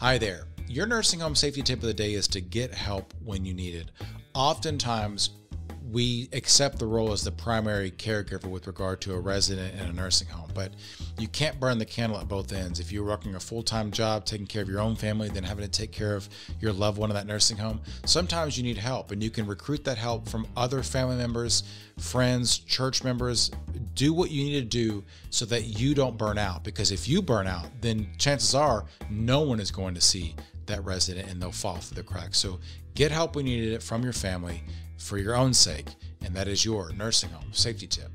Hi there. Your nursing home safety tip of the day is to get help when you need it. Oftentimes, we accept the role as the primary caregiver with regard to a resident in a nursing home, but you can't burn the candle at both ends. If you're working a full time job, taking care of your own family, then having to take care of your loved one in that nursing home, sometimes you need help and you can recruit that help from other family members, friends, church members. Do what you need to do so that you don't burn out because if you burn out, then chances are no one is going to see that resident and they'll fall through the cracks. So get help when you need it from your family for your own sake, and that is your nursing home safety tip.